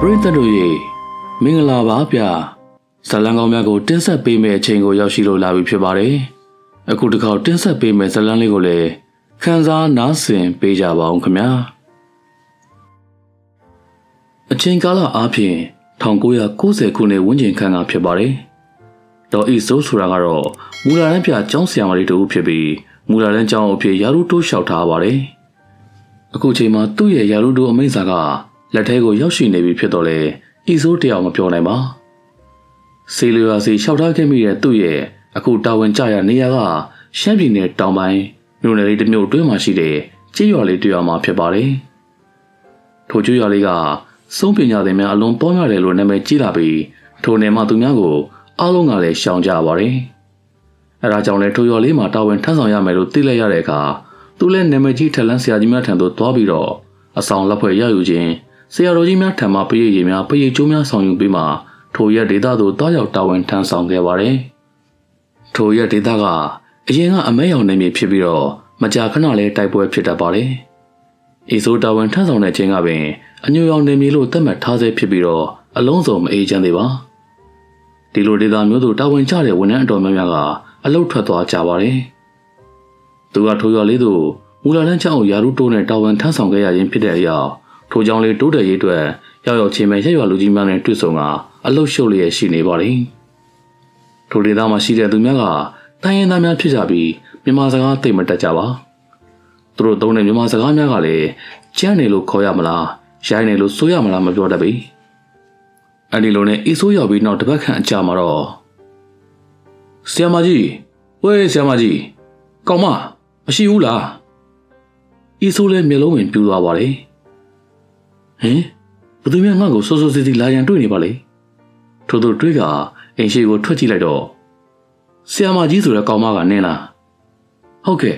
ပရိသတ်တို့ရေမင်္ဂလာပါဗျာဇလံကောင်းများကိုတင်းဆက်ပေးမယ့်အချိန်ကိုရောက်ရှိလို့လာပြီဖြစ်ပါတယ်အခုတစ်ခေါက်တင်းဆက်ပေးမယ့်ဇလံလေးကိုလည်းခန်းစားနားဆင်ပေးကြပါအောင်ခင်ဗျာအချိန်ကာလအားဖြင့်1990ခုနှစ်ဝန်းကျင်ခန့်ကဖြစ်ပါတယ်ဒေါ်ဤစိုးဆိုတာကတော့မူလာတန်းပြကျောင်းဆရာမလေးတူဖြစ်ပြီးမူလာတန်းကျောင်းအဖြစ်ရာထူးတိုးလျှောက်ထားပါတယ် အခုချိန်မှာသူ့ရဲ့ရာထူးတိုးအမိန့်စာကလက်ထဲကိုရောက်ရှိနေပြီဖြစ်တော့လေဤစိုးတယောက်မပြောနိုင်ပါစီလီယာစီလျှောက်ထားခဲ့မိတဲ့သူ့ရဲ့အခုတာဝန်ကျရနေရာကရှမ်းပြည်နယ်တောင်ပိုင်းမြို့နယ်လေးတစ်မြို့တွင်းမှာရှိတဲ့ကြေးရွာလေးတစ်ရွာမှာဖြစ်ပါတယ်ထိုကျွရွာလေးကစုံပညာသင်များအလွန်ပေါများတယ်လို့နာမည်ကြီးလာပြီးထိုနယ်မှာသူများကိုအားလုံးကလည်းရှောင်ကြပါတယ်အဲဒါကြောင့်လည်းထိုရွာလေးမှာတာဝန်ထမ်းဆောင်ရမယ်လို့သိလိုက်ရတဲ့အခါ သူလည်းနာမည်ကြီးထက်လန်းဆရာကြီးများထံသို့သွားပြီးတော့အဆောင်လက်ဖွဲ့ရယူခြင်းဆရာတော်ကြီးများထံမှပရိယေများပရိကျိုးများဆောင်ယူပြီးမှထိုရက်ဒေသသို့တောက်ရောက်တာဝန်ထမ်းဆောင်ခဲ့ပါတယ်။ထိုရက်ဒေသကအရင်ကအမဲရောင်နေမြေဖြစ်ပြီးတော့မကြာခဏလေးတိုက်ပွဲဖြစ်တတ်ပါတယ်။အေဆိုတာဝန်ထမ်းဆောင်တဲ့အချိန်ကပင်အညိုရောင်နေမြေလို့သတ်မှတ်ထားဆဲဖြစ်ပြီးတော့အလုံးစုံမအေးချမ်းသေးပါ။ဒီလိုဒေသမျိုးသို့တာဝန်ကျတဲ့ဝန်ထမ်းအတော်များများကအလုတ်ထွက်သွားကြပါတယ်။ သူကထိုရွာလေးသို့မူလာတန်းချောင်းရာထူးတိုးနဲ့တာဝန်ထမ်းဆောင်ခဲ့ရခြင်းဖြစ်တဲ့အရာထိုကြောင့်လေတိုးတက်ရေးအတွက်ရောက်ရောက်ချင်းပဲရက်ရွာလူကြီးများနဲ့တွေ့ဆုံကအလုတ်ရှုပ်လျက်ရှိနေပါတယ်။ထိုဒေသမှာရှိတဲ့သူများကတိုင်းရင်းသားများဖြစ်ကြပြီးမြန်မာစကားသိမတတ်ကြပါ။သူတို့သုံးတဲ့မြန်မာစကားများကလည်းကျန်းနေလို့ခေါ်ရမလားရိုင်းနေလို့ဆိုရမလားမပြောတတ်ပြီ။အဲဒီလိုနဲ့အီဆိုးရောက်ပြီးနောက်တစ်ပတ်ခန့်အကြာမှာတော့ဆီယမကြီးဝေးဆီယမကြီးကောင်မ မရှိဘူးလား။အီဆိုးလည်းမျက်လုံးဝင်ပြူသွားပါတယ်။ဟင်ဘသူများငါ့ကိုစိုးစိုးစီစီလာရန်တွေ့နေပါလေထို့သူတွေးကအိမ်ရှိကိုထွက်ကြည့်လိုက်တော့ဆီယမကြီးဆိုတဲ့ကောင်မကနင်းလာဟုတ်ကဲ့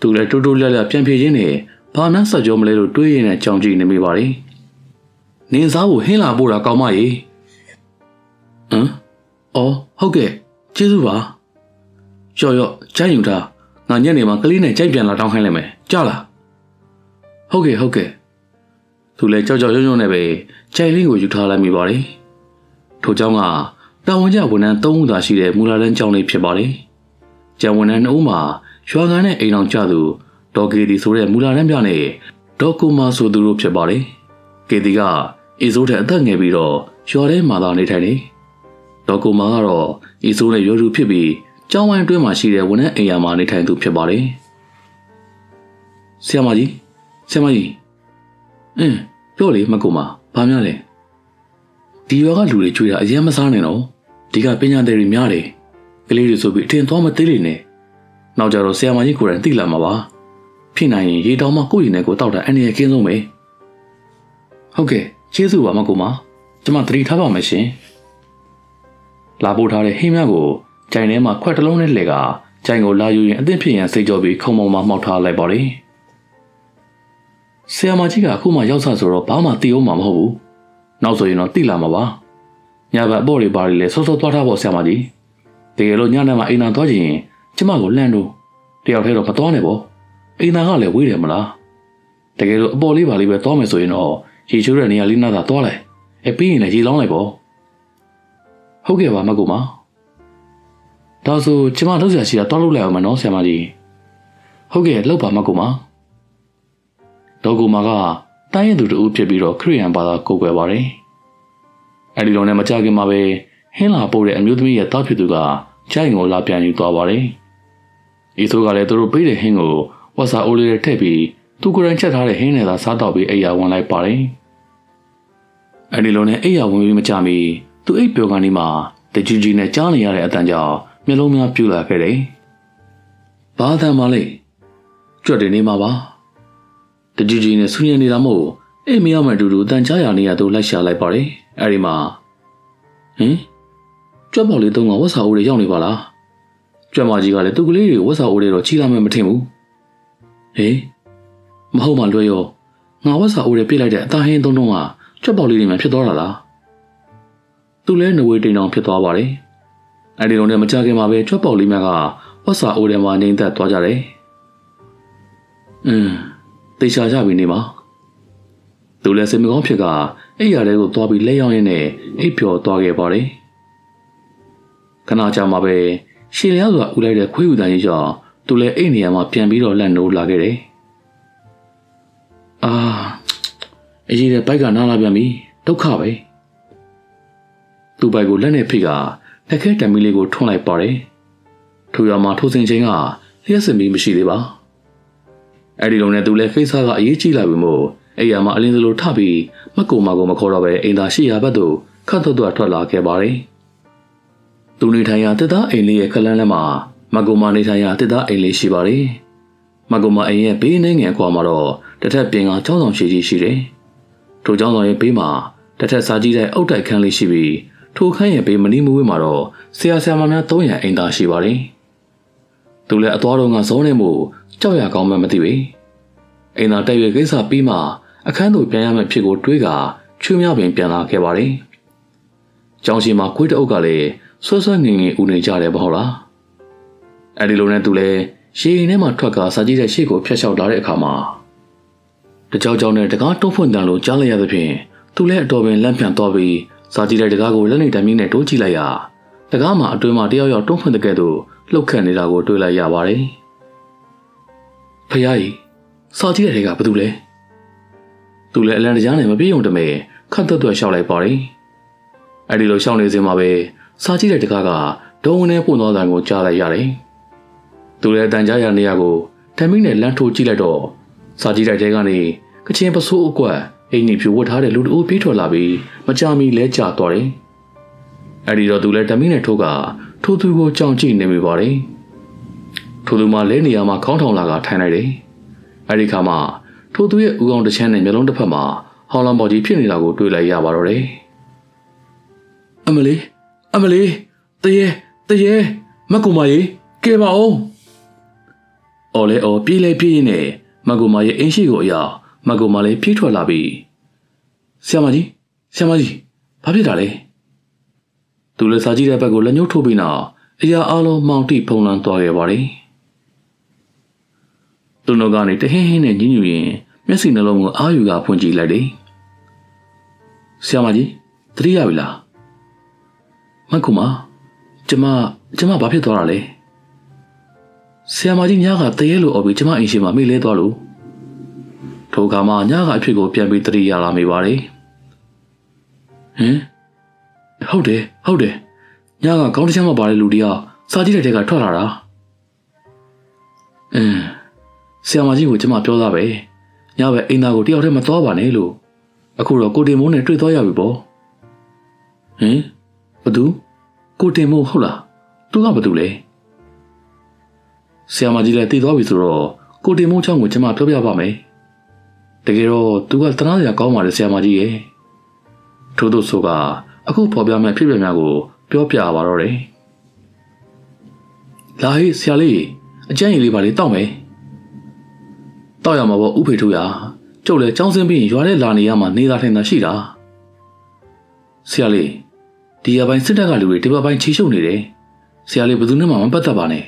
သူလည်းတိုးတိုးလျလျပြန်ပြေးရင်းနဲ့ဘာမှဆက်ကြောမလဲလို့တွေးရင်းနဲ့ကြောင်ကြည့်နေမိပါလေနင်းစားဖို့ဟင်းလာပို့တာကောင်မကြီးဟမ်အော်ဟုတ်ကဲ့ကျေးဇူးပါရော့ရော့ကြိုက်ယူတာ ငါညနေမှာကလေးနဲ့ကြိုက်ပြန်လာတောင်းခိုင်းလိုက်မယ်ကြားလားဟုတ်ကဲ့ဟုတ်ကဲ့သူလည်းကြောက်ကြောက်ရွံ့ရွံ့နဲ့ပဲခြိုင်လေးကိုယူထားလိုက်မိပါတယ်။ထို့ကြောင့်ကတာဝန်ကျဝန်ထမ်း၃ဦးသာရှိတဲ့မူလာတန်းကျောင်းလေးဖြစ်ပါတယ်။ကျန်ဝန်ထမ်း၂ဦးမှာရွာကန်နဲ့အိမ်အောင်ကျသူဒေါ်ကေဒီဆိုတဲ့မူလာတန်းပြနဲ့ဒေါ်ကူမာဆိုသူတို့ဖြစ်ပါတယ်။ကေဒီကအေဆိုးတဲ့အသက်ငယ်ပြီးတော့ရွာထဲမှာသာနေထိုင်နေ။ဒေါ်ကူမာကတော့အေဆိုးနဲ့ရွာသူဖြစ်ပြီး ကျောင်းဝိုင်းအတွင်းမှာရှိတဲ့ဝန်ထမ်းအိမ်ယာမှာနေထိုင်သူဖြစ်ပါတယ်။ဆရာမကြီးဆရာမကြီးအင်းပြောလေမကူမဘာများလဲဒီရွာကလူတွေကြွေးတာအရင်မစားနဲ့နော်ဒီကပညာသည်တွေများတယ်ကလေးတွေဆိုပြီးအထင်သွားမသေးလေနဲ့နောက်ကြတော့ဆရာမကြီးကိုယ်တိုင်သိလာမှာပါဖြစ်နိုင်ရင်ရေတောင်မှကိုယ့်ရင်နဲ့ကိုတောက်တာအနေနဲ့ကင်းဆုံးပဲဟုတ်ကဲ့ကျေးဇူးပါမကူမကျွန်မသတိထားပါမယ်ရှင်လာပို့ထားတဲ့ဟင်းများကို ကြိုင်ထဲမှာခွက်တစ်လုံးနဲ့လှည့်ကကြိုင်ကိုလာယူရင်အသင့်ဖြစ်ရန်စိတ်ကြောပြီးခုံမုံမှာမှောက်ထားလိုက်ပါလေ။ဆရာမကြီးကအခုမှရောက်ဆဆိုတော့ဘာမှသိအောင်မှာမဟုတ်ဘူးနောက်ဆိုရင်တော့သိလာမှာပါညဘက်အပေါ့တွေဘာတွေလဲစောစောသွားထားဖို့ဆရာမကြီးတကယ်လို့ညနေမှာအိမ်သာသွားချင်ရင်ကျမကိုလှမ်းတော့တယောက်တည်းတော့မသွားနဲ့ပေါ့အိမ်သာကလည်းဝေးတယ်မလားတကယ်လို့အပေါ်လေးပါလေးပဲသွားမယ်ဆိုရင်တော့ရေချိုးတဲ့နေရာလေးနားသာသွားလိုက်အပြီးရင်လည်းရေလောင်းလိုက်ပေါ့ဟုတ်ကဲ့ပါမကူမ ဒါဆိုကျမလှုပ်ရှားရှိတာတွားလုပ်လိုက်အောင်မနော်ဆရာမကြီးဟုတ်ကဲ့လှုပ်ပါမကူမဒေါ်ကူမာကတိုင်းရသူတူဖြစ်ပြီးတော့ခရိယန်ဘာသာကိုးကွယ်ပါတယ်။အဲဒီလိုနဲ့မကြခင်မှာပဲဟင်းလာပို့တဲ့အမျိုးသမီးရဲ့တားဖြစ်သူကချိုင်ကိုလာပြန်ယူသွားပါတယ်။ဤဆိုကလည်းသူတို့ပေးတဲ့ဟင်းကိုဝတ်စာအိုးလေးနဲ့ထည့်ပြီးသူကိုယ်တိုင်ချက်ထားတဲ့ဟင်းနဲ့သာစားတော့ပြီးအိယာဝင်လိုက်ပါတယ်။အဲဒီလိုနဲ့အိယာဝင်ပြီးမကြမီသူအိပ်ပျော်ကနေမှတကြီးကြီးနဲ့ကြားနေရတဲ့အတန်ကြောင့် မျက်လုံးများပြူလာခဲ့တယ်။ဘာသာမလဲကြွတ်တယ်နေမှာပါ။တကြီးကြီးနဲ့ဆူညံနေတာမို့အိမ်မရောက်မှအတူတူတန်ချားရနေရသူလိုက်ရှာလိုက်ပါတယ်အဲ့ဒီမှာဟင်ကြွက်ပေါက်လေးသုံးကဝက်စာအိုးတွေရောက်နေပါလားကြွက်မကြီးကလည်းသူ့ကလေးတွေဝက်စာအိုးတွေတော့ချီလာမယ်မထင်ဘူးဟေးမဟုတ်မှလွှဲရောငါဝက်စာအိုးတွေပြစ်လိုက်တဲ့အသားဟင်းသုံးတုံးကကြွက်ပေါက်လေးတွေမှဖြစ်သွားတာလားသူလဲနဝေတိန်အောင်ဖြစ်သွားပါတယ် အဲ့ဒီလုံးနဲ့မကြခင်မှာပဲကြွက်ပေါက်လေးများကဝက်စာအိုးတွေမှာနေသက်သွားကြတယ်အင်းတေချာကြပြီနေမှာသူလည်းစိတ်မကောင်းဖြစ်ကအိယာတဲကိုသွားပြီးလက်ရောက်ရင်းနဲ့အိပ်ပျော်သွားခဲ့ပါတယ်ခဏကြာမှပဲရှည်လျားစွာဥလိုက်တဲ့ခွေးဥတန်ကြီးကြောင့်သူလည်းအိတ်နေရာမှာပြန်ပြီးတော့လန့်နိုးလာခဲ့တယ်အာအရေးတဲ့ဘိုက်ကနားလာပြန်ပြီဒုက္ခပဲသူ့ဘိုက်ကိုလက်နဲ့ဖိက လက်ခဲတံမီလေးကိုထွန်းလိုက်ပါတယ်ထိုရမှာထိုးစင်ချင်းကလျှက်စင်ပြီးမရှိသေးပါအဲ့ဒီလိုနဲ့သူလည်းခိစားကအရေးကြီးလာပြီမို့အဲ့ရမှာအလင်းစလိုထပြီးမကူမကူမခေါ်တော့ပဲအိမ်သာရှိရာဘက်သို့ခတ်သွတ်သွတ်ထွက်လာခဲ့ပါတယ်သူနေထိုင်ရာတစ်သားအိမ်လေးရဲ့ခလန်းလမ်းမှာမကူမနေထိုင်ရာတစ်သားအိမ်လေးရှိပါတယ်မကူမအိမ်ရဲ့ဘေးနှင်းငယ်ကွာမှာတော့တစ်ထက်ပြင်ကကျောင်းဆောင်ရှိကြီးရှိတယ်ထိုကျောင်းဆောင်ရဲ့ဘေးမှာတစ်ထက်စားကြီးတဲ့အုတ်တိုက်ခန်းလေးရှိပြီး ထိုခန်းရဲ့ဘေးမနီးမဝေးမှာတော့ဆရာဆရာမများ300အိမ်သာရှိပါတယ်သူလည်းအသွားတော့ကဇုံးနေမှုကြောက်ရကောင်းမှမသိပေအိမ်သာတက်ရွယ်ကိစ္စပြီးမှအခန်းသို့ပြန်ရမယ့်ဖြစ်ကိုတွေးကချွေးများပင်ပြန်လာခဲ့ပါတယ်။ကျောင်းရှိမှာခွေးတအုပ်ကလည်းဆွဆွငင်ငင်ဦးနေကြတယ်မဟုတ်လား။အဲဒီလိုနဲ့သူလည်းရေရင်ထဲမှာထွက်ကစာကြည့်တဲ့ရှေ့ကိုဖျက်လျှောက်လာတဲ့အခါမှာတကြောင်ကြောင်နဲ့တကားတုံးဖွင့်တန်လို့ကြားလိုက်ရသဖြင့်သူလည်းအတော်ပင်လန့်ပြန်သွားပြီး စာကြည့်တဲ့တကားကိုလက်နေတမင်းနဲ့တိုးကြည့်လိုက်ရတကားမှာအတွင်းမှာတယောက်ယောက်တုံးဖွင့်တဲ့ကဲ့သို့လှုပ်ခတ်နေတာကိုတွေ့လိုက်ရပါတယ်။ဖယားကြီးစာကြည့်တဲ့ကဘာတူလဲ။သူလည်းအလံတကြားနဲ့မပြေုံတမဲခတ်သွက်သွက်ရှောက်လိုက်ပါတယ်။အဲဒီလိုရှောက်နေစဉ်မှာပဲစားကြည့်တဲ့တကားကဒုံဝင်နဲ့ပုံသွားတဲ့ကိုကြားလိုက်ရတယ်။သူလည်းအတန်ကြားရနေရကိုထမင်းနဲ့လမ်းထိုးကြည့်လိုက်တော့စားကြည့်တဲ့တဲကနေကချင်းပစိုးအကွက် အိမ်ကြီးဖြူဝတ်ထားတဲ့လူတအိုးပြေးထွက်လာပြီးမကြမီလဲကျသွားတယ်။အဲဒီတော့သူလည်းတမင်းနဲ့ထိုးကထိုးသူကိုကြောင်ကြည့်နေမိပါတယ်။ထိုးသူမှလဲနေရမှာခေါင်းထောင်လာကထိုင်လိုက်တယ်။အဲဒီခါမှာထိုသူရဲ့ဦးအောင်တစ်ချမ်းနဲ့မျက်လုံးတစ်ဖက်မှာဟောင်းလောင်ပေါ်ကြီးဖြစ်နေတာကိုတွေ့လိုက်ရပါတော့တယ်။အမလီအမလီတရေတရေမကူမကြီးကဲပါအောင်။အော်လေအော်ပြေးလေပြေးရင်းနဲ့မကူမရဲ့အင်းရှိကိုအရာ မကူမလေးပြေးထွက်လာပြီ။ဆရာမကြီးဆရာမကြီးဘာဖြစ်တာလဲ။သူလည်းစာကြည့်တဲ့ဘက်ကိုလက်ညှိုးထိုးပြီးနောက်အရာအလုံးမောင်တိဖုံလန်းသွားခဲ့ပါတယ်။သူတို့ကနေတဟင်းဟင်းနဲ့ညှဉ်းညူရင်မျက်စိနှလုံးကိုအာယူကဖွင့်ကြည့်လိုက်တယ်။ဆရာမကြီးသတိရပြီလား။မကူမကျမကျမဘာဖြစ်သွားတာလဲ။ဆရာမကြီးညကတရေလိုអော်ပြီးကျမအိမ်ရှိမှာမိလဲသွားလို့ ထိုခါမှညကအဖြစ်ကိုပြန်ပြီးသတိရလာမိပါတယ်။ဟင်ဟုတ်တယ်ဟုတ်တယ်ညကကောင်းတစ်ချက်မှပါတဲ့လူတယောက်စာကြည့်တဲ့တဲကထွက်လာတာ။အင်းဆရာမကြီးကိုကျမပြောသားပဲညဘက်အိမ်သားကိုတယောက်တည်းမသွားပါနဲ့လို့အခုတော့ကိုတင်မိုးနဲ့တွေ့သွားရပြီပေါ့ဟင်ဘသူကိုတင်မိုးဟုတ်လားသူကဘသူလဲဆရာမကြီးလည်းတည်သွားပြီဆိုတော့ကိုတင်မိုးချောင်းကိုကျမပြောပြပါမယ် တကယ်တော့သူကတနာစရာကောင်းပါလေဆရာမကြီးရဲ့ထို့သို့ဆိုကအခုဖော်ပြမယ့်ဖြစ်ပျက်များကိုပြောပြပါတော့တယ်လာဟေးဆရာလေးအကျဉ်းကြီးလေးပါလေတောက်မယ်တောက်ရမှာပေါ့ဥဖေထူရကျုပ်လည်းចောင်းစင်းပြီးရွာထဲလာနေရမှာနေသာထိုင်သာရှိတာဆရာလေးဒီရပိုင်းစစ်တပ်ကလူတွေဒီဘက်ပိုင်းချီရှုပ်နေတယ်ဆရာလေးဘယ်သူနဲ့မှမပတ်သက်ပါနဲ့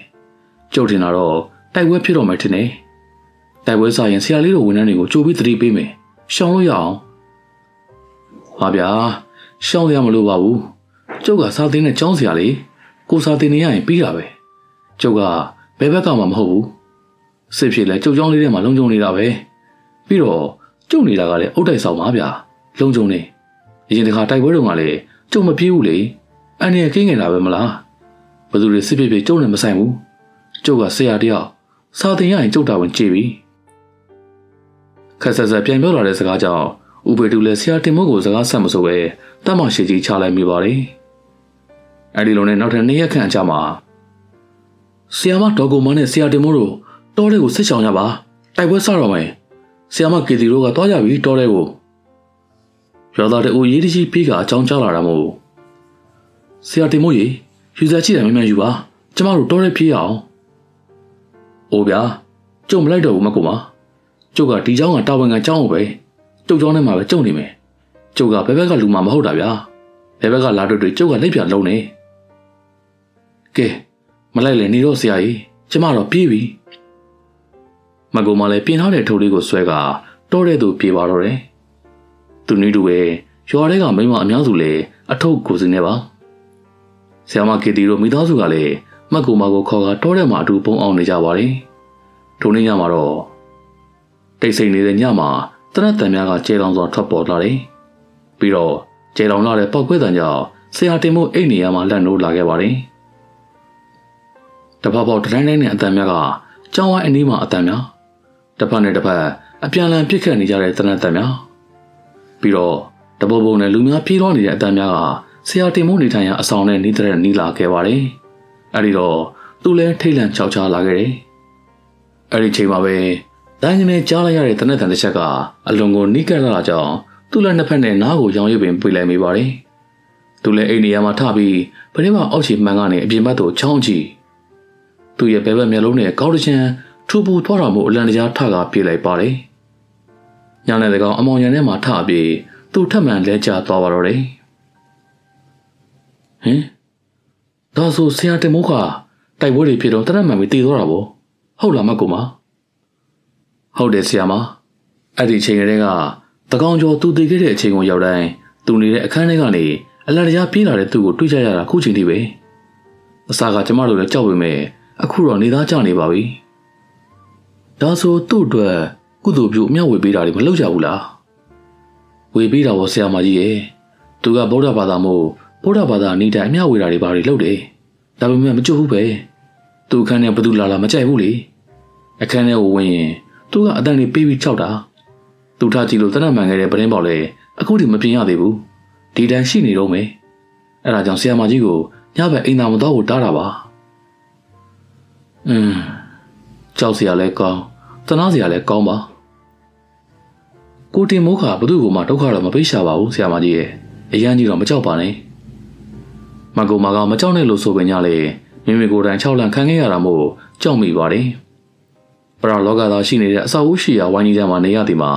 ကျုပ်တင်တာတော့တိုက်ပွဲဖြစ်တော့မှထင်တယ် တိုက်ပွဲစားရင်ဆရာလေးတို့ဝန်ထမ်းတွေကိုကြိုပြီးသတိပေးမယ်ရှောင်လို့ရအောင်ဟာဗျာရှောင်ရမလို့ပါဘူးကျုပ်ကစားသိန်းနဲ့ចောင်းဆရာလေးကိုစားသိန်းနေရရင်ပြီးတာပဲကျုပ်ကဘယ်ဘက်ကမှမဟုတ်ဘူးစစ်ဖြစ်လဲကြုံကြောင်းလေးထဲမှာလုံခြုံနေတာပဲပြီးတော့ကြုံနေတာကလည်းအုတ်တိုက်ဆောင်ပါဗျာလုံခြုံနေအရင်တခါတိုက်ပွဲတုန်းကလည်းကြုံမပြေးဘူးလေအန်ရကင်းနေတာပဲမလားဘယ်သူတွေစစ်ဖြစ်ဖြစ်ကြုံနေမဆိုင်ဘူးကျုပ်ကဆရာတယောက်စာသင်ရရင်ကျုပ်တာဝန်ကြည့်ပြီ ခက်ဆက်ဆက်ပြန်ပြောလာတဲ့စကားကြောင့်ဥပေတူလည်းဆရာတင်မို့ကိုစကားဆက်မဆိုပဲတတ်မရှိကြီးချလိုက်မိပါတယ်အဲဒီလိုနဲ့နောက်ထပ်နှစ်ရက်ခန့်အကြာမှာဆီယာမဒေါ်ကိုမနဲ့ဆီယာတင်မို့တို့တောထဲကိုဆစ်ချောင်ကြပါတိုက်ပွဲစတော့မယ်ဆီယာမကေတီတို့ကတွားကြပြီတောထဲကိုရွာသားတို့ရေးတကြီးပြေးကအကြောင်းကြားလာတာမို့ဆီယာတင်မို့ရေယူဇာချိတယ်မမှန်ယူပါကျမတို့တောထဲပြေးအောင်အိုးဗျာကျုံမလိုက်တော့ဘူးမကူမ ကျုပ်ကဒီเจ้าကတာဝန်ခံเจ้าကိုပဲကျုပ်เจ้าနဲ့မှပဲကျုံနေမယ်ကျုပ်ကဘယ်ဘက်ကလူမှမဟုတ်တာဗျာဘယ်ဘက်ကလာတော့တွေကျုပ်ကလက်ပြလုံးနေကဲမလိုက်လေနေတော့ဆရာကြီးကျမတော့ပြေးပြီ မကူမလည်းပြင်ထားတဲ့ထုတ်လေးကိုဆွဲကတောတဲ့သူပြေပါတော့တယ်သူနည်းတူပဲရွာထဲကမိမအများစုလည်းအထုပ်ကိုစင်းနေပါဆရာမကေတီတို့မိသားစုကလည်းမကူမကိုခေါ်ကတောထဲမှာအတူပုံအောင်နေကြပါတယ်ထိုနေ့ညမှာတော့ တိတ်ဆိတ်နေတဲ့ညမှာတနတ်တန်များကကျေလောင်စွာထွက်ပေါ်လာတယ်ပြီးတော့ကျေလောင်လာတဲ့ပောက်ခွဲတန်ကြောင့်ဆရာတင်မို့အိတ်နေရမှာလက်နိုးလာခဲ့ပါတယ်တပတ်ပေါက်တတိုင်းတိုင်းနဲ့အတန်များကကျောင်းဝိုင်းအနီးမှာအတန်များတစ်ဖက်နဲ့တစ်ဖက်အပြန်အလှန်ပြစ်ခတ်နေကြတဲ့တနတ်တန်များပြီးတော့တပုတ်ပုံနဲ့လူများပြေးတော့နေတဲ့အတန်များကဆရာတင်မို့နေထိုင်ရာအဆောင်နဲ့နေတဲ့နီးလာခဲ့ပါတယ်အဲဒီတော့သူလည်းထိတ်လန့်ချောက်ချာလာခဲ့တယ်အဲ့ဒီချိန်မှာပဲ ဒိုင်းကနေကြားလိုက်ရတဲ့တနက်တန်တစ်ချက်ကအလွန်ကိုနီးကပ်လာတာကြောင့်သူ့လက်နှစ်ဖက်နဲ့နားကိုရောင်ရည်ပင်ပြေးလိုက်မိပါတယ်။သူလည်းအိမ်နေရာမှာထပြီးပရိမအောက်ခြေမှန်ကနေအပြင်ဘက်သို့ချောင်းကြည့်သူ့ရဲ့ဘဲဘက်မျက်လုံးနဲ့ကောက်တချံထူပူထွားတော်မူအလံတကြားထကာပြေးလိုက်ပါတယ်။ညနေတကောင်အမောင်ရံထဲမှာထပြီးသူ့ထက်မှန်လဲကျသွားပါတော့တယ်။ဟင်ဒါဆိုဆရာတင်မိုးကတိုက်ပွဲတွေဖြစ်တော့တရက်မှန်ပြီးတည်သွားတာပေါ့ဟုတ်လားမကူမ ဟုတ်တယ်ဆရာမအဲ့ဒီအချိန်ကလေးကတကောင်ကျော်သူတည်ခဲ့တဲ့အချိန်ကိုရောက်တိုင်းသူနေတဲ့အခန်းထဲကနေအလံတရားပြေးလာတဲ့သူ့ကိုတွေ့ကြရတာခုချိန်ထိပဲအစာကကျမတို့လည်းကြောက်ပေမဲ့အခုတော့နေသားကြနေပါပြီဒါဆိုသူ့အတွက်ကုသိုလ်ပြုအမြောက်ဝေပေးတာတွေမလုပ်ကြဘူးလားဝေပေးတာပေါ့ဆရာမကြီးရဲ့သူကဗုဒ္ဓဘာသာမို့ဗုဒ္ဓဘာသာနေတိုင်းအမြောက်ဝေတာတွေဘာတွေလုပ်တယ်ဒါပေမဲ့မကြွဘူးပဲသူအခန်းထဲဘသူလာလာမကြိုက်ဘူးလေအခန်းထဲကိုဝင်ရင် သူကအတန်လေးပေးပြီးခြောက်တာသူထားကြည့်လို့တနတ်မှန်ခဲ့တဲ့ပရင်းပေါက်လေအခုထိမပြင်ရသေးဘူးဒီတန်ရှိနေတော့မယ်အဲ့ဒါကြောင့်ဆရာမကြီးကိုညဘက်အိမ်သာမတော်ကိုတားတာပါอืมကြောက်စရာလည်းကောင်းတနာစရာလည်းကောင်းပါကိုတင်မိုးခါဘသူ့ကိုမှဒုက္ခတော့မပိတ်ရှာပါဘူးဆရာမကြီးရဲ့အရန်ကြီးတော့မကြောက်ပါနဲ့မကူမကောင်မကြောက်နဲ့လို့ဆိုပင်ညလေမိမိကိုယ်တိုင်၆လန့်ခံခဲ့ရတာမို့ကြောက်မိပါတယ် ပရလောကသားရှိနေတဲ့အဆောက်အဦရှိရာဝိုင်းကြီးထဲမှာနေရသည်မှာ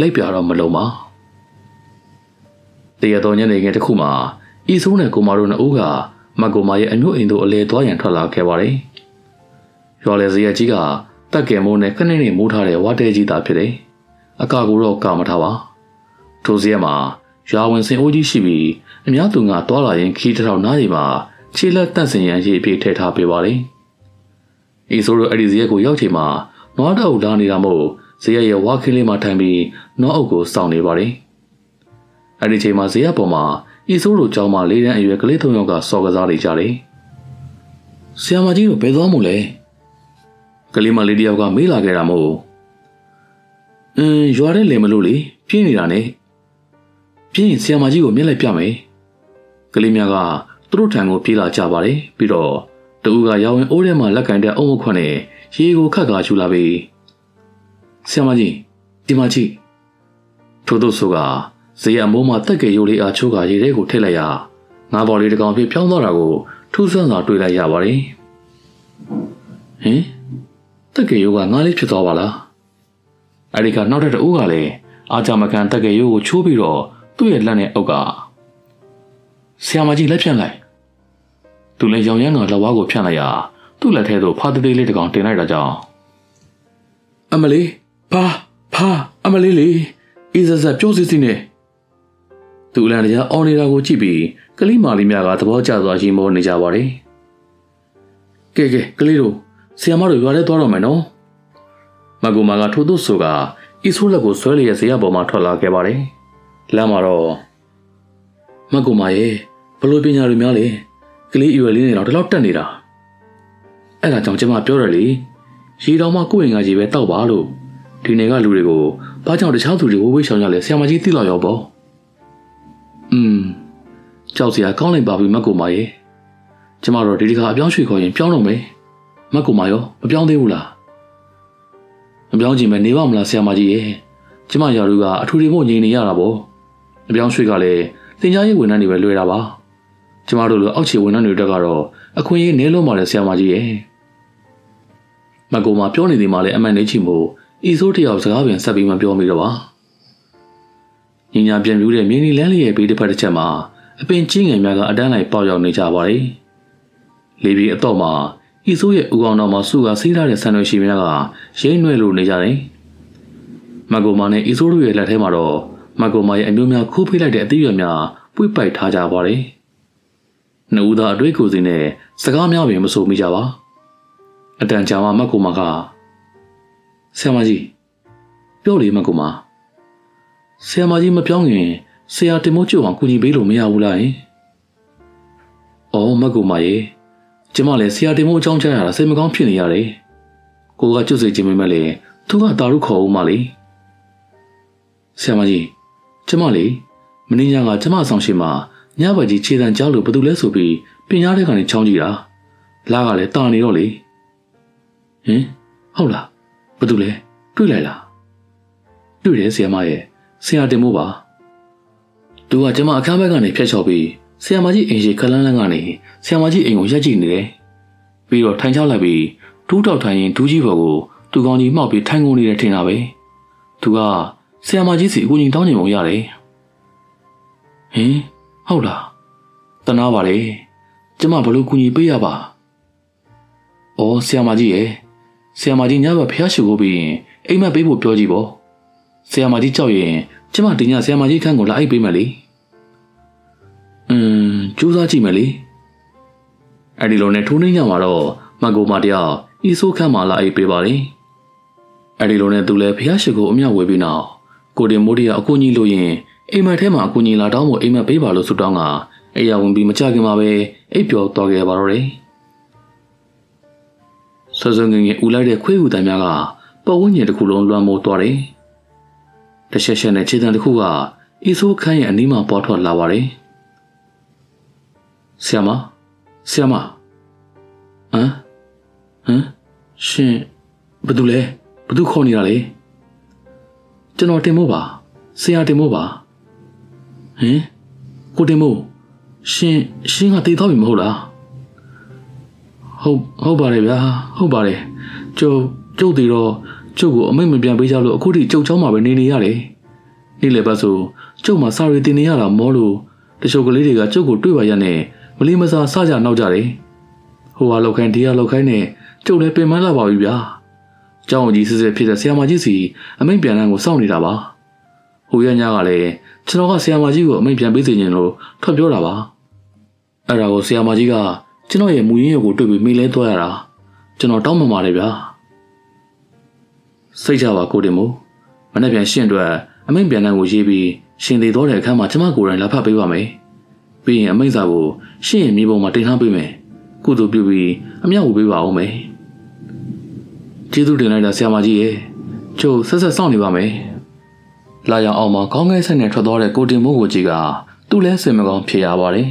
လိုက်ပြတော့မလုံးပါတရတော်ညနေခင်းတစ်ခုမှာဤဆိုးနဲ့ကိုမာတို့နှစ်ဦးကမကိုမာရဲ့အမျိုးအိမ်တို့အလဲသွားရန်ထွက်လာခဲ့ပါတယ်ရွာလေစရဲကြီးကတက်ကယ်မိုးနဲ့ခဏနေမိုးထားတဲ့ဝါတဲကြီးသာဖြစ်တယ်အကကူတော့ကာမထားပါထိုစရဲမှာရွာဝင်စင်အိုးကြီးရှိပြီးအများသူကတွာလာရင်ခီးတစ်ထောင်နားရီမှာခြေလက်တန့်စင်ရန်ရေးအဖြစ်ထည့်ထားပေးပါတယ်။ဤဆိုတော့အဲ့ဒီဇရက်ကိုရောက်ချိန်မှာ နွားတောက်လာနေတာမို့ဇရက်ရဲ့ဝါခင်းလေးမှာထိုင်ပြီးနွားအုပ်ကိုစောင့်နေပါတယ်။အဲ့ဒီချိန်မှာဇရက်ပေါ်မှာဤဆိုတို့ကြောင်းမှာလေးတန်းအရွယ်ကလေးသုံးယောက်ကစော်ကစားနေကြတယ်။ဆရာမကြီးတို့ဘယ်သွားမို့လဲ။ကလေးမလေးတယောက်ကမေးလာခဲ့တာမို့အင်းရွာထဲလင်မလို့လေပြင်းနေတာနဲ့ပြင်းရင်ဆရာမကြီးကိုမျက်လိုက်ပြမယ်။ကလေးများကသူတို့ထံကိုပြေးလာကြပါတယ်ပြီးတော့တူကရောင်ဝင်အိုးထဲမှာလက်ကင်တဲ့အုံမခွန်းနဲ့ ရေကိုခတ်ကာချူလာပြီးဆရာမကြီးဒီမကြီးထို့သောဆိုကဇေယမိုးမှာတက်ကယ်ရိုးလေးအားချိုးကရေထဲကိုထည့်လိုက်ရငါးဘော်လေးတစ်ကောင်ဖြစ်ပြောင်းသွားတာကိုထူးဆန်းစွာတွေ့လိုက်ရပါတယ်ဟင်တက်ကယ်ရိုးကငါးလေးဖြစ်သွားပါလားအဲ့ဒီကနောက်ထပ်တဦးကလည်းအာကြမကန်တက်ကယ်ရိုးကိုချိုးပြီးတော့သူ့ရဲ့လက်နဲ့အုပ်ကဆရာမကြီးလက်ဖြန့်လိုက်သူလည်းရောင်ရမ်းကလက်ဝါးကိုဖြန့်လိုက်ရာ သူ့လက်ထဲသို့ဖားသေးလေးတစ်ကောင်တင်လိုက်တာကြောင့်အမလေးဖာဖာအမလေးလေးအေးစက်ပြောစီစီနဲ့သူလန်တရားအော်နေတာကိုကြည့်ပြီးကလေးမာလေးများကသဘောကျစွာရှင်မောနေကြပါတယ်ကဲကဲကလေးတို့ဆီယမတို့ရွာထဲသွားတော့မယ်နော်မကူမာကထိုးသွဆိုကအီဆိုးလက်ကိုဆွဲလျက်ဇေယပေါ်မှာထွက်လာခဲ့ပါတယ်လမ်းမှာတော့မကူမာရဲ့ဘလို့ပညာတွေများလဲကလေးအရွယ်လေးနဲ့တော့ဒီလောက်တက်နေတာ အဲ့ဒါကြောင့်ကျမပြောရလေရေတော်မှကိုယ့်အိမ်ကကြီးပဲတောက်ပါလို့ဒီနယ်ကလူတွေကိုဘာကြောင့်တခြားသူတွေဝေးဝေးရှောင်ကြလဲဆရာမကြီးသိလောက်ရောပေါ့อืมကြောက်စရာကောင်းလိုက်ပါပြီမကူမာရဲ့ကျမတို့ဒီဒီခါအပြောင်းရွှေ့ခေါ်ရင်ပြောင်းတော့မယ်မကူမာရောမပြောင်းသေးဘူးလားမပြောင်းချင်မယ်နေပါမလားဆရာမကြီးရဲ့ကျမရာလူကအထူတွေမို့ငြိမ်နေရတာပေါ့အပြောင်းရွှေ့ကလည်းတင်ကြားရေးဝန်ထမ်းတွေပဲလွှဲတာပါကျမတို့လိုအောက်ခြေဝန်ထမ်းတွေတက်ကတော့အခွင့်အရေးနည်းလုံးပါလေဆရာမကြီးရဲ့ မကူမပြောနေသည်မှလည်းအမှန်တည်းချီမို့ဤဆိုးတယောက်စကားပြန်ဆက်ပြီးမပြောမိတော့ပါညညာပြန်ပြူးတဲ့မြင်းဒီလန်းလေးရဲ့ဘေးတစ်ဖက်တစ်ချက်မှာအပင်ချင်းငယ်များကအတန်းလိုက်ပေါက်ရောက်နေကြပါတယ်လေပြီးအတော့မှာဤဆိုးရဲ့ဦးအောင်တော်မှာစုကစီးထားတဲ့ဆန်ရွှေရှိများကရိမ့်နှွဲလို့နေကြတယ်မက်ကိုမာနဲ့ဤဆိုးတို့ရဲ့လက်ထဲမှာတော့မက်ကိုမာရဲ့အမျိုးများခိုးဖိလိုက်တဲ့အသီးရွက်များပွေ့ပိုက်ထားကြပါတယ်နှစ်ဦးသားအတွေ့ကိုယ်စီနဲ့စကားများပင်မဆိုမိကြပါ အတန်ကြာမှမက်ကိုမာကဆရာမကြီးပြောလေမက်ကိုမာဆရာမကြီးမပြောင်းရင်ဆရာတင်မိုးကျွတ်အောင်ကူညီပေးလို့မရဘူးလားယင်။အော်မက်ကူမရေကျမလည်းဆရာတင်မိုးအကြောင်းကြားရတာစိတ်မကောင်းဖြစ်နေရတယ်။ကိုကကျွတ်စေခြင်းမမဲ့လေသူကတာရုခေါ်ဦးမလေး။ဆရာမကြီးကျမလေမင်းညာကကျမဆောင်ရှိမှာညဘက်ကြီးခြေတံကြားလို့ဘာလို့လဲဆိုပြီးပင်ရတဲ့ကနေချောင်းကြည့်တာ။လာကလည်းတာနေတော့လေ။ ဟင်ဟုတ်လားဘာလို့လဲတွေ့လိုက်လား။တွေ့တယ်ဆရာမရဲ့ဆရာတင်မိုးပါ။သူကကျမအခန်းဘက်ကနေဖျက်ချော်ပြီးဆရာမကြီးအိမ်ရှိခလန်းလန်းကနေဆရာမကြီးအိမ်ကိုရက်ကြည့်နေတယ်။ပြီးတော့ထိုင်ချလိုက်ပြီးဒူးတောက်ထိုင်ရင်ဒူးကြီးဘော်ကိုသူကောင်းကြီးမှောက်ပြီးထိုင်ကုန်နေတယ်ထင်တာပဲ။သူကဆရာမကြီးစီအကူကြီးတောင်းနေပုံရတယ်။ဟင်ဟုတ်လား။တနာပါလေ။ကျမဘလို့ကူညီပေးရပါ။အော်ဆရာမကြီးရဲ့ ဆရာမကြီးညဘက်ဖျားရှုကိုပြီးရင်အိမ်မက်ပေးဖို့ပြောကြည့်ပေါ့။ဆရာမကြီးကြောက်ရင်ကျမတင်ညဆရာမကြီးခန့်ကိုလာအိပ်ပေးမယ်လေ။အင်းကြိုးစားကြည့်မယ်လေ။အဲ့ဒီလိုနဲ့ထိုးနှင်းညမှာတော့မကိုမတယောက်ဤဆိုးခန့်မှာလာအိပ်ပေးပါလေ။အဲ့ဒီလိုနဲ့သူလည်းဖះရှိကိုအမြောက်ဝေပြီးနောက်ကိုတင်မိုးတရအကူကြီးလို့ရင်အိမ်မက်ထဲမှာအကူကြီးလာတောင်းဖို့အိမ်မက်ပေးပါလို့ဆုတောင်းကအိယာဝင်ပြီးမကြခင်မှာပဲအိပ်ပျော်သွားခဲ့ပါတော့တယ်။ ဆွဆွငငယ်ဦးလိုက်တဲ့ခွေးဟူတန်များကပတ်ဝန်းကျင်တစ်ခုလုံးလွှမ်းမိုးသွားတယ်။တရှက်ရှက်နဲ့ခြေတံတစ်ခုကအီဆိုးခန်းရဲ့အနီးမှာပေါ်ထွက်လာပါတယ်။ဆီယမဆီယမဟမ်ဟမ်ရှင်ဘာတူလဲဘာတူခေါ်နေတာလဲကျွန်တော်တင်မို့ပါဆရာတင်မို့ပါဟင်ကိုတင်မို့ရှင်ရှင်ကတေးတော့ပြီမဟုတ်လား ဟုတ်ဟုတ်ပါတယ်ဗျာဟုတ်ပါတယ်ကျုပ်ကျုပ်တည်တော့ကျုပ်ကိုအမိတ်မပြန်ပေးကြလို့အခုထိကျုပ်ချောင်းမှာပဲနေနေရတယ်။နေ့လယ်ပတ်ဆိုကျုပ်မှာစာရီတင်နေရတာမောလို့တချို့ကလေးတွေကကျုပ်ကိုတွေ့ပါရနဲ့မလီမစာစကြနောက်ကြတယ်။ဟိုဟာလောက်ခိုင်းဒီဟာလောက်ခိုင်းနဲ့ကျုပ်လည်းပင်မလာပါပြီဗျာ။ကျောင်းကြီးစစ်စစ်ဖြစ်တဲ့ဆရာမကြီးစီအမိတ်ပြန်တန်းကိုစောင့်နေတာပါ။ဟိုရညကလည်းကျွန်တော်ကဆရာမကြီးကိုအမိတ်ပြန်ပေးစီခြင်းလို့ထွက်ပြောတာပါ။အဲ့ဒါကိုဆရာမကြီးက ကျွန်တော်ရဲ့မူရင်းရုပ်ကိုတွေ့ပြီးမိလဲသွားရတာကျွန်တော်တောင်းပန်ပါတယ်ဗျာ။စိတ်ချပါကိုတင်မို့မနေ့ပြန်ရှင့်အတွက်အမိန့်ပြန်တန်းကိုရေးပြီးရှင်သေးတော့တဲ့အခါမှာကျမကိုယ်တိုင်လာဖတ်ပေးပါမယ်ပြီးရင်အမိန့်စာကိုရှင့်ရဲ့မြေပုံမှာတင်ထားပေးမယ်ကုသိုလ်ပြုပြီးအမြောက်ဝပေးပါဦးမယ်ကျေးဇူးတင်လိုက်တာဆရာမကြီးရဲ့ကျို့ဆက်ဆက်စောင့်နေပါမယ်လာရအောင်မှာခေါင်းငယ်ဆက်နဲ့ထွက်သွားတဲ့ကိုတင်မို့ကိုကြီးကသူ့လဲစင်မကောင်းဖြစ်ရပါတယ်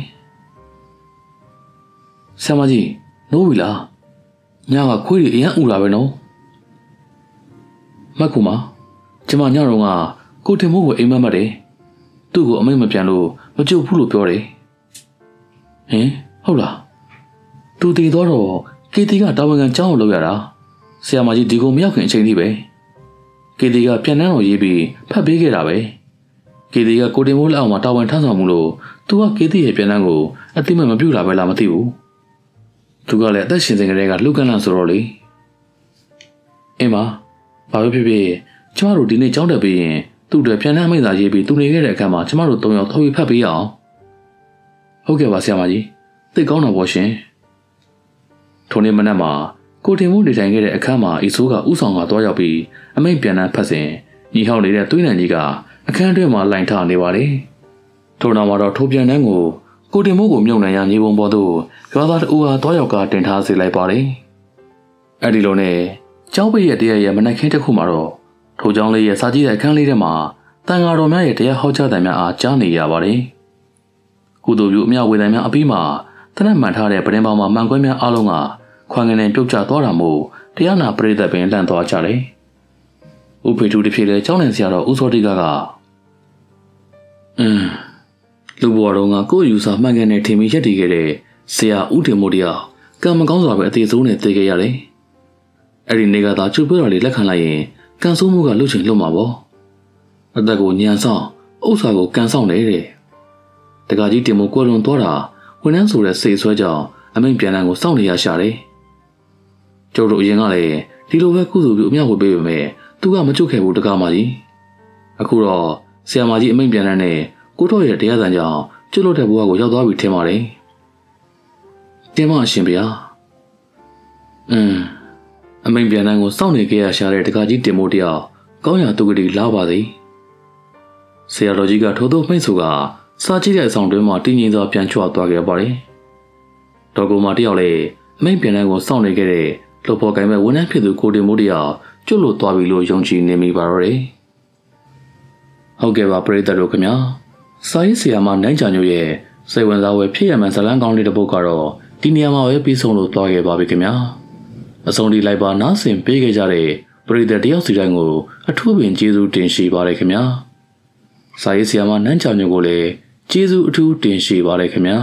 ဆရာမကြီးနိုးပြီလားညကခွေးတွေအရန်ဥတာပဲနော်မက်ကူမကျမညတော့ကကိုတင်မိုးကိုအိမ်မက်မှတ်တယ်သူ့ကိုအမိတ်မပြန်လို့မကြုတ်ဘူးလို့ပြောတယ်ဟင်ဟုတ်လားသူတည်တော့တော့ကေတီကတာဝန်ခံကြောင်းကိုလုပ်ရတာဆရာမကြီးဒီကိုမရောက်ခင်အချိန်ထိပဲကေတီကပြန်နှန်းတော်ရေးပြီးဖတ်ပေးခဲ့တာပဲကေတီကကိုတင်မိုးလက်အောက်မှာတာဝန်ထမ်းဆောင်မှုလို့သူကကေတီရဲ့ပြန်နှန်းကိုအတိမတ်မပြုတ်လာပဲလားမသိဘူး သူကလည်းအသက်ရှင်စဉ်ကလေးကလှုပ်ကန်းလာဆိုတော့လေအင်းပါဘာပဲဖြစ်ဖြစ်ကျမတို့ဒီနေ့ကြောင်းတက်ပြီးရင်သူ့အတွက်ပြန်နှမ်းမိတ်စာရေးပြီးသူနေခဲ့တဲ့အခါမှာကျမတို့၃ယောက်ထုတ်ပြီးဖတ်ပေးအောင်ဟုတ်ကဲ့ပါဆရာမကြီးသိကောင်းတော့ပေါ့ရှင်ထိုနေ့မနက်မှာကိုတင်မှုနေထိုင်ခဲ့တဲ့အခန်းမှာအီဆိုးကဥဆောင်ကသွားရောက်ပြီးအမိတ်ပြန်နှမ်းဖတ်စဉ်ညီဟောင်းနေတဲ့သွေးနံကြီးကအခန်းတွင်းမှာလိုင်ထနေပါလေထို့နောက်မှာတော့ထိုပြန်နှမ်းကို ကိုတင်မှုကိုမြုံနှံရညီပုံပေါ်သို့ရွာသားတအူဟာသွားရောက်ကတင်ထားစေလိုက်ပါတယ်အဲ့ဒီလိုနဲ့ကျောင်းပိရဲ့တရားရဲ့မနက်ခင်းတစ်ခုမှာတော့ထိုကျောင်းလေးရဲ့စာကြည့်တဲ့အခန်းလေးထဲမှာတန်ဃာတော်များရဲ့တရားဟောကြားတဲ့များအားကြားနေရပါတယ်။ကုသိုလ်ပြုအမြဝေဒံများအပြီးမှာတနက်မှန်ထားတဲ့ပရင်ပေါင်းမှာမှန်ကွဲများအားလုံးကခွန်ငင်နဲ့ပြုတ်ကျသွားတာမို့တရားနာပရိသတ်ပင်လန့်သွားကြတယ်။ဥဖေတူတစ်ဖြည်းလဲကျောင်းနယ်ဆရာတော်ဦးစောတိကကအင်း လူဘဝတော်ကကိုယ့်ယူဆမှန်ကန်တဲ့ထင်မြင်ရက်တည်ခဲ့တဲ့ဆရာဦးတင်မို့တရားကံမကောင်းစွာပဲအသေးဆုံးနဲ့တည်ခဲ့ရတယ်။အဲ့ဒီနေကသာချူပြောတာလေးလက်ခံလိုက်ရင်ကန်ဆိုးမှုကလှုပ်ချင်လှုပ်မှာပေါ့အသက်ကိုညံဆောင်ဥစ္စာကိုကန်ဆောင်နေတဲ့တကကြီးတင်မို့ကွယ်လွန်သွားတာဝန်ထမ်းဆိုတဲ့စိတ်ဆွဲကြောင့်အမိန်ပြန်တန်းကိုစောင့်နေရရှာတယ်ကျုပ်တို့အရင်ကလည်းဒီလိုပဲကုသိုလ်ပြုအမျှဝေပေးပေမဲ့သူကမကြုတ်ခဲ့ဘူးတကားမကြီးအခုတော့ဆရာမကြီးအမိန့်ပြန်တဲ့နဲ့ ကိုတော့ရဲ့တရားစံကြောင့်ကျွတ်လို့တဲ့ဘဝကိုရောက်သွားပြီထင်ပါတယ်တင်မအရှင်ဗျာအင်းအမိန့်ပြန်တဲ့ကိုစောင့်နေကြရရှာတဲ့တကားကြီးတင်မို့တယောက်ကောင်းရာသူကတိလာပါသည်ဆရာတော်ကြီးကထိုးထိုးမိတ်ဆိုကစားကြည့်တဲ့အဆောင်တွင်းမှာတင်းငင်စွာပြန်ချွတ်သွားခဲ့ပါတယ်ဒေါ်ကူမတယောက်လည်းအမိန့်ပြန်တဲ့ကိုစောင့်နေခဲ့တဲ့လှဖို့ကိုင်းမဲ့ဝန်ထမ်းဖြစ်သူကိုတင်မို့တယောက်ကျွတ်လို့သွားပြီလို့ယုံကြည်နေမိပါတော့တယ်ဟုတ်ကဲ့ပါပရိသတ်တို့ခင်ဗျာ စာရေးဆရာမနိုင်ချာညို့ရဲ့စိတ်ဝင်စားဝယ်ဖြစ်ရမှန်ဇလန်းကောင်းလေးတစ်ပုဒ်ကတော့ဒီနေရာမှာပဲပြီးဆုံးလို့သွားခဲ့ပါပြီခင်ဗျာအဆုံးထိလိုက်ပါနားဆင်ပေးခဲ့ကြတဲ့ပရိသတ်တယောက်စီတိုင်းကိုအထူးပင်ကျေးဇူးတင်ရှိပါတယ်ခင်ဗျာစာရေးဆရာမနန်းချောင်ညို့ကိုလည်းကျေးဇူးအထူးတင်ရှိပါတယ်ခင်ဗျာ